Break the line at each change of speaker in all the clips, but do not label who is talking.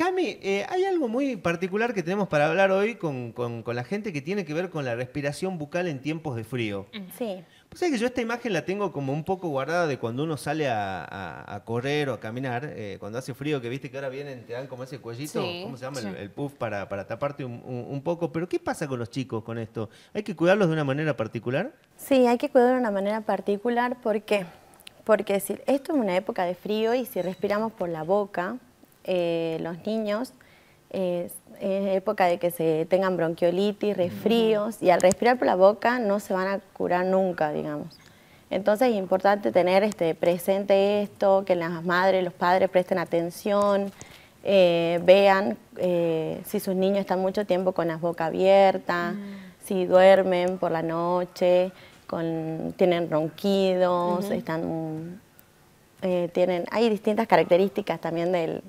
Cami, eh, hay algo muy particular que tenemos para hablar hoy con, con- con la gente que tiene que ver con la respiración bucal en tiempos de frío.
Sí.
Pues sabés que yo esta imagen la tengo como un poco guardada de cuando uno sale a, a- a correr o a caminar, eh, cuando hace frío, que viste que ahora vienen, te dan como ese cuellito,
Sí,
¿cómo se llama? El,
sí.
el puff para, para taparte un, un- un poco. Pero ¿qué pasa con los chicos con esto? ¿Hay que cuidarlos de una manera particular?
Sí, hay que cuidar de una manera particular. ¿Por qué? Porque si, esto es una época de frío y si respiramos por la boca, eh, los niños, es época de que se tengan bronquiolitis, resfríos, y al respirar por la boca no se van a curar nunca, digamos. Entonces es importante tener este, presente esto, que las madres, los padres presten atención, eh, vean eh, si sus niños están mucho tiempo con la boca abierta, si duermen por la noche, con, tienen ronquidos, están, eh, tienen, hay distintas características también del,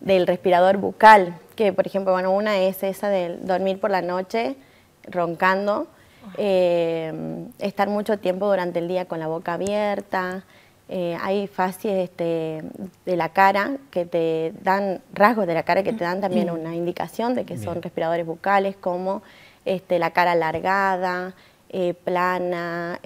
del respirador bucal, que por ejemplo, bueno, una es esa del dormir por la noche roncando, eh, estar mucho tiempo durante el día con la boca abierta, eh, hay facies este, de la cara que te dan, rasgos de la cara que te dan también una indicación de que son respiradores bucales, como este, la cara alargada, eh, plana,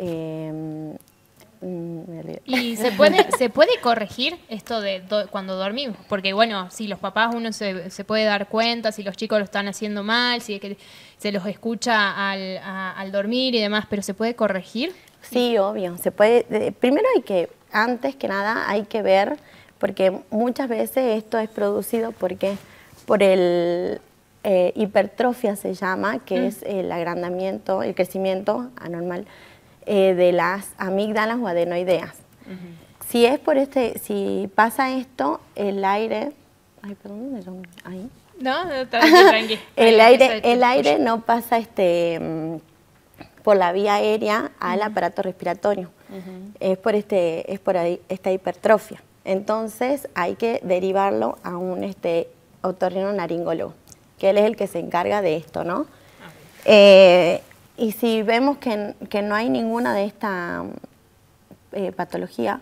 me olvidé.
¿Y se puede, se puede corregir esto de do- cuando dormimos? Porque bueno, si los papás uno se, se puede dar cuenta, si los chicos lo están haciendo mal, si es que se los escucha al, a- al dormir y demás, pero ¿se puede corregir?
Sí, obvio. Se puede. de- primero hay que, antes que nada, hay que ver, porque muchas veces esto es producido porque por el eh, hipertrofia se llama, que es el agrandamiento, el crecimiento anormal eh, de las amígdalas o adenoideas. Si es por este, si pasa esto, el aire, ay, perdón, ¿dónde ahí.
No, tranqui, tranqui.
El
Ahí,
aire, el aire no pasa este por la vía aérea al aparato respiratorio. Es por este, es por ahí, esta hipertrofia. Entonces hay que derivarlo a un este otorrinolaringólogo, que él es el que se encarga de esto, ¿no? Eh, y si vemos que, que no hay ninguna de esta eh, patología,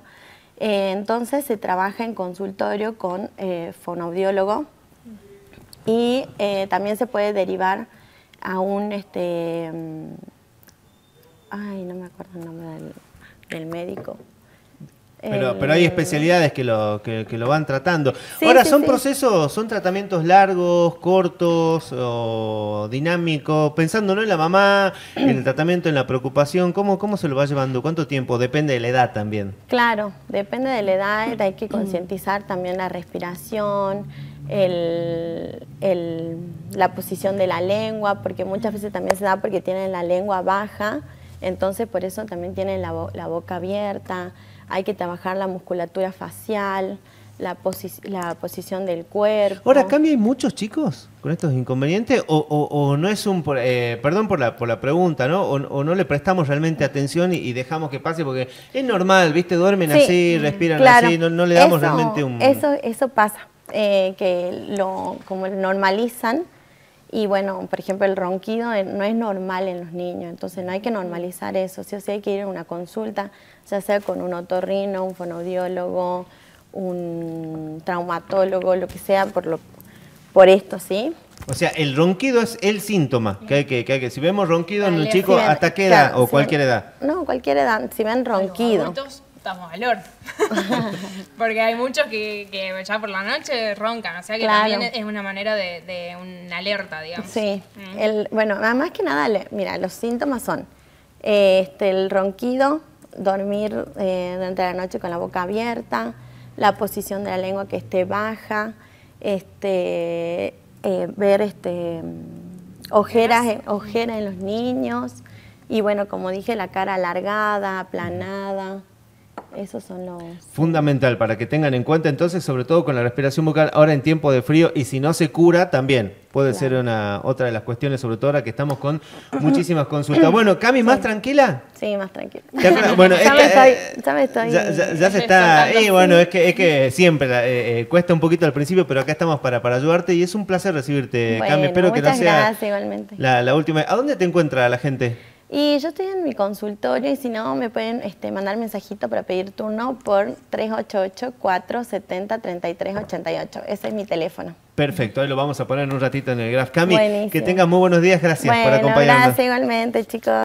eh, entonces se trabaja en consultorio con eh, fonoaudiólogo y eh, también se puede derivar a un, este, mm, ay, no me acuerdo el nombre del, del médico.
Pero,
El-
pero hay especialidades que lo, que, que lo van tratando.
Sí,
Ahora,
sí,
¿son
sí.
procesos, son tratamientos largos, cortos o dinámicos? Pensando ¿no? en la mamá, en el tratamiento, en la preocupación, ¿cómo, ¿cómo se lo va llevando? ¿Cuánto tiempo? Depende de la edad también.
Claro, depende de la edad, hay que concientizar también la respiración, el- el- la posición de la lengua, porque muchas veces también se da porque tienen la lengua baja, entonces por eso también tienen la, bo- la boca abierta, hay que trabajar la musculatura facial, la, posi- la posición del cuerpo.
Ahora, ¿cambia hay muchos chicos con estos inconvenientes? ¿O, o- o no es un... eh, perdón por la, por la pregunta, ¿no? O, o no le prestamos realmente atención y, y dejamos que pase? Porque es normal, ¿viste? Duermen
Sí,
así, respiran
claro.
así, no, no le damos
Eso-
realmente un...
Eso, eso pasa, eh, que lo como lo normalizan y bueno, por ejemplo, el ronquido no es normal en los niños, entonces no hay que normalizar eso, sí o sí hay que ir a una consulta, ya sea con un otorrino, un fonoaudiólogo, un traumatólogo, lo que sea, por, lo, por esto, ¿sí?
O sea, el ronquido es el síntoma que hay que, que hay que- si vemos ronquido en un chico,
Si ven-
¿hasta qué edad?
claro,
o
si
cualquier
ven-
edad.
No, cualquier edad, si ven ronquido.
Estamos al horno. Porque hay muchos que, que ya por la noche roncan, o sea que
Claro.
también es una manera de, de una alerta, digamos.
Sí,
Mm.
el, bueno, nada más que nada, le- mira, los síntomas son eh, este, el ronquido, dormir eh, durante la noche con la boca abierta, la posición de la lengua que esté baja, este, eh, ver este, ojeras, en- ojeras en los niños y bueno, como dije, la cara alargada, aplanada, esos son los...
Fundamental para que tengan en cuenta entonces, sobre todo con la respiración bucal ahora en tiempo de frío y si no se cura también puede ser una otra de las cuestiones, sobre todo ahora que estamos con muchísimas consultas. Bueno, Cami, ¿más tranquila?
Sí, más tranquilo.
¿Te acuerdas? Bueno,
ya, me estoy,
eh,
ya me estoy-
Ya, ya- ya se está. Y bueno, es que, es que siempre eh, eh, cuesta un poquito al principio, pero acá estamos para, para ayudarte y es un placer recibirte, Cami. Espero que no sea
gracias, igualmente.
la, la última. ¿A dónde te encuentra la gente?
Y yo estoy en mi consultorio y si no, me pueden este, mandar mensajito para pedir turno por 388-470-3388. Ese es mi teléfono.
Perfecto, ahí lo vamos a poner en un ratito en el graph. Cami,
Buenísimo.
que tengas muy buenos días, gracias por acompañarnos.
gracias igualmente, chicos.